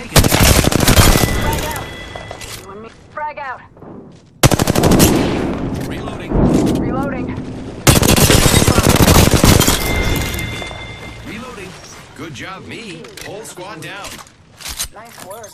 taken. Frag out. Frag out. Reloading. Reloading. Reloading. Good job, me. Whole squad down. Nice work.